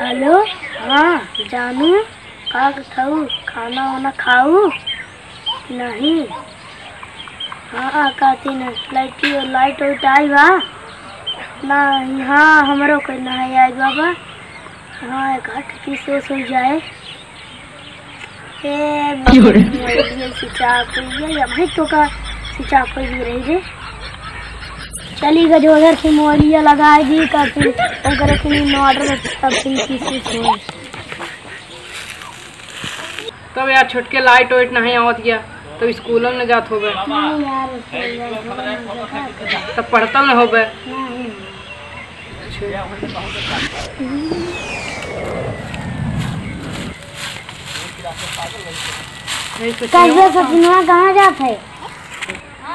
Hello? हाँ जानू? का खाऊ? खाना वाना खाऊ? नहीं। हाँ हाँ कहती न लाइट लाइट उइट आई बा नहीं हाँ हमरो कोई नहीं आई बाबा। हाँ एक हट की सोच हो जाए। ए सिचा कोई या भाई तो का सिचा कोई भी रही रे? चली गई जो उधर की मोलिया लगाए दी करती अगर की ऑर्डर तब फिर किसी से तब यार छुटके लाइट वाइट नहीं आवत गया तब स्कूलों में जात हो देखा। तब पढ़ता न हो नहीं। तो कैसे सपना कहाँ जाते?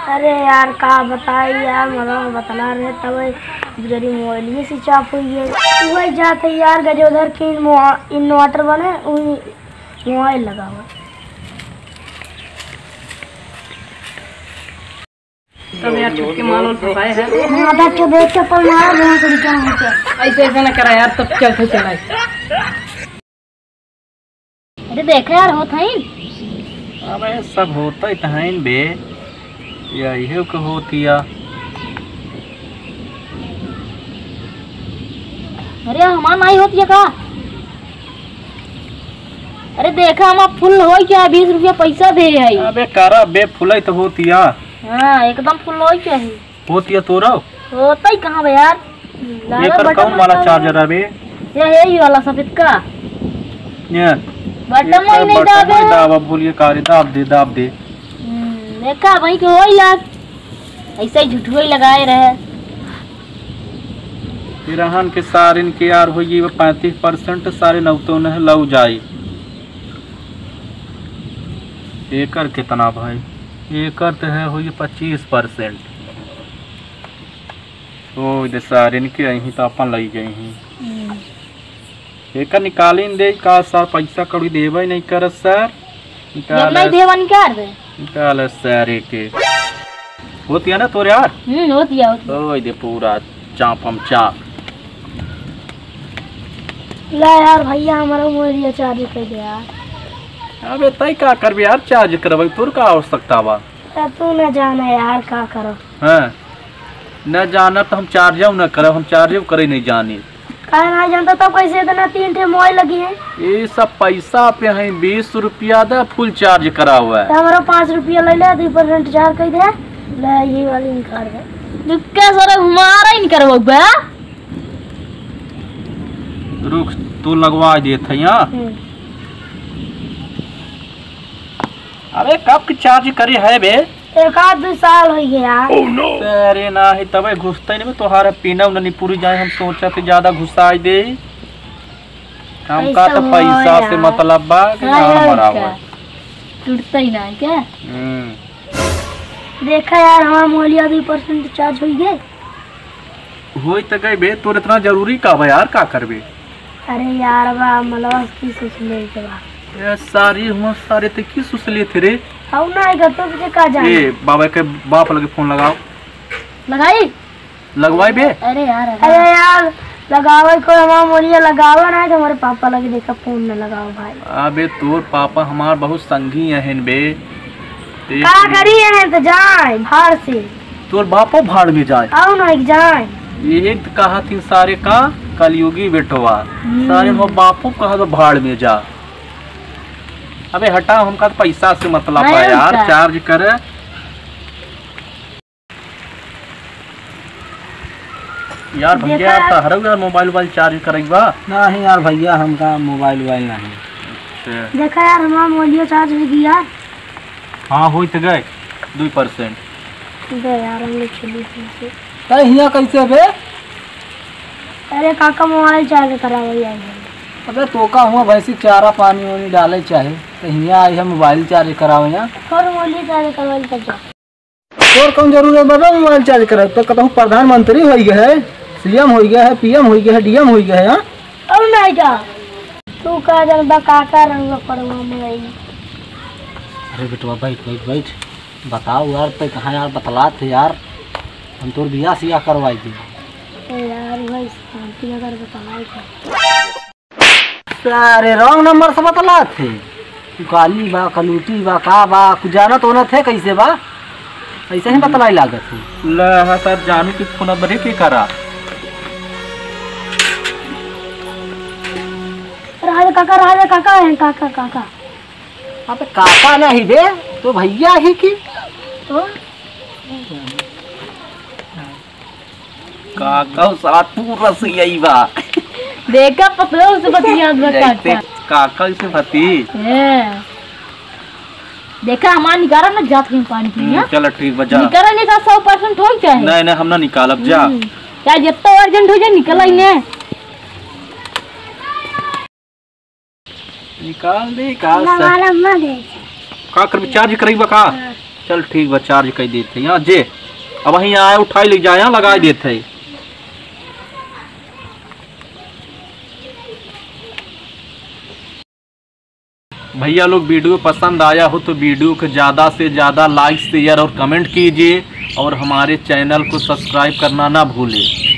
अरे यार का बताई यार मरा बतला रहे तब जरी मोबाइल से चाप हुई है। वही जाते यार गजोधर की इन्वर्टर बने वही मोबाइल लगा हुआ तब यार माल वाल फंसाए हैं। माता के देख के पर मारा बहुत तरीका होते ऐसे ऐसे न करा यार तब चलते चलाए अरे देखा यार होता ही। अबे सब होता ही तहन बे। या इहे के होतिया अरे हमार नहीं होती है का अरे देखा हम फुल हो क्या? बीस रुपया पैसा दे है अबे करा बे फुलई तो होतिया हाँ एकदम फुल हो क्या है होतिया तोरा? होता ही कहाँ बे यार? लागत एकर कौन वाला चार्जर है बे? ये है ये वाला सफ़ेद का। ये। बटन नहीं दाबे दावा बोलिए कारी दाब दे दाब दे। देखा वही के हो लाग ऐसे ही झूठू ही लगाए रहे। रहन के सारिन के यार होई पैंतीस परसेंट सारे नौतो न लऊ जाई। एकर कितना भाई? एकर तो है होई पच्चीस परसेंट। ओ दे सारिन के अही तो अपन लग गई हम्म, एकर निकाली दे का सर पैसा कड़ी देवे नहीं कर सर। निकाल नहीं देवा निकाल दे निकाल सर के। होती है ना तोरे यार? हम्म होती है होती ओ दे पूरा चाप हम चाप। ला यार भैया हमारा मोबाइल चार्ज कर दे यार। अबे तई का करबे यार चार्ज करबे तोर का आवश्यकता बा? तो तू न जाना यार का करो। हैं? न जानब तो हम चार्जो न करब हम चार्जो करे नहीं जानी। काहे ना जानता तब कैसे इतना तीन ठे मोबाइल लगी है। ये सब पैसा पे है बीस रुपया दा फुल चार्ज करा हुआ है। तो हमारा पाँच रुपया ले ले दो परसेंट चार्ज कर दे। ले ये वाली निकाल दे क्या सारा हमारा ही निकल बा रुक तू लगवा देत है यहाँ अबे कब चार्ज करे है बे? एक आध दो साल हो गया। यार अरे ना ही तबे घुसते नहीं तोहारा पीना उना नहीं पूरी जाए हम सोचा कि ज़्यादा घुसाई दे। हम का तो पैसा से मतलब बा कि बराबर टूटता ही ना क्या? हम्म। देखा यार हमारा मोबाइल दो परसेंट चार्ज हो गए होई त गई बे तोर इतना ज़रूरी का बा यार का करबे अरे यार बा मलवा की सोच ले के बा ये सारी हम सारे ते की सुसले थे रे? हाउ ना आएगा तो तुझे का जाने ए बाबा के बाप लगे फ़ोन लगाओ। लगाई? लगवाई बे अरे यार अरे यार। लगावे को हमारा मोलिया लगावा ना तो हमारे पापा लगे देखा फ़ोन न लगाओ भाई। अबे तोर पापा हमार बहुत संगी हन बे। का करी है तो जाए भाड़ से। तोर बापो भाड़ में जाए। आओ ना एक जाए। ये कहा थी सारे का कलयुगी बेटवा। सारे हम बापो कहा तो भाड़ में जा। अबे हटा हमका तो पैसा से मतलब है यार चार्ज कर। यार भैया देखा यार। तो हर यार मोबाइल वोबाइल चार्ज करेगा नहीं यार भैया हमका मोबाइल वोबाइल नहीं। देखा यार हमारा मोलिया चार्ज हो गया हाँ हो तो गए। दो परसेंट दे यार हम लोग चली थी तो हिया कैसे बे? अरे काका मोबाइल चार्ज करावा यार अबे तोका हुआ भैंसी चारा पानी वानी डाले चाहे। तो हिया आई है मोबाइल चार्ज करावे यहाँ और मोलिया चार्ज करवा तब जा और कौन ज़रूरत बता मोबाइल चार्ज करे तो कहता हूँ प्रधानमंत्री हो गया है सीएम हो गया है पीएम हो गया है डीएम हो गया है यहाँ और नहीं जा। तू का जनता काका रंग पड़वा मोबाइल। अरे बेटवा बैठ बैठ बैठ। बताओ यार तो कहाँ यार बतला थे यार। हम तोर बियाह सिया करवाई थी। यार भाई शांति नगर बताया था। सारे रॉन्ग नंबर से बतला थे। काली बा कलूटी बा का बा कुछ जाना तो न थे कैसे बा? ऐसे ही बतलाई लागत है। लहा सर जानू की फ़ोन बरे के करा? राजा काका राजा काका है काका काका। अबे काका नहीं बे तो भैया ही की। तो? काका सारा पूरा से यही बा। देखा पता उसे बतिया जैसे काका से भती देखा हमारा निकारा ना जात कहीं पानी हम्म, चलो ठीक बजा। निकारा नहीं का सौ परसेंट हो चाहे नहीं नहीं हम ना निकालब जा। हम्म, क्या जितना अर्जेंट हो जाए निकल आई ने निकाल दे निकाल सर का कर चार्ज करी बा का चल ठीक बा चार्ज कर देते यहाँ जे। अब वहीं आए उठाई ले जाए यहाँ लगा देते भैया लोग वीडियो पसंद आया हो तो वीडियो को ज़्यादा से ज़्यादा लाइक, शेयर और कमेंट कीजिए और हमारे चैनल को सब्सक्राइब करना ना भूलें।